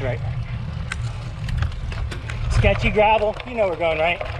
Right. Sketchy gravel. You know we're going right.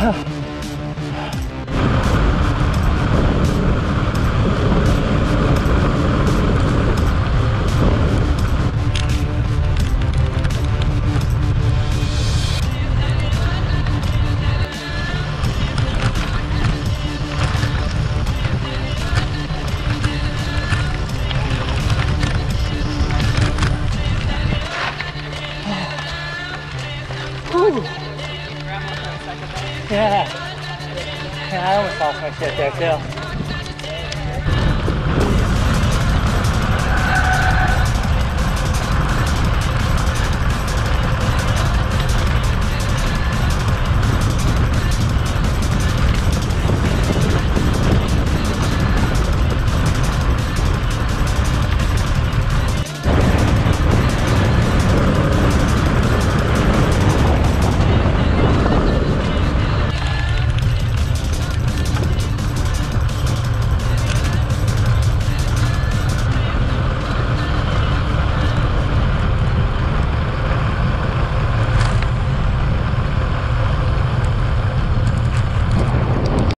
唉 Yeah. Yeah, I almost lost my shit there too.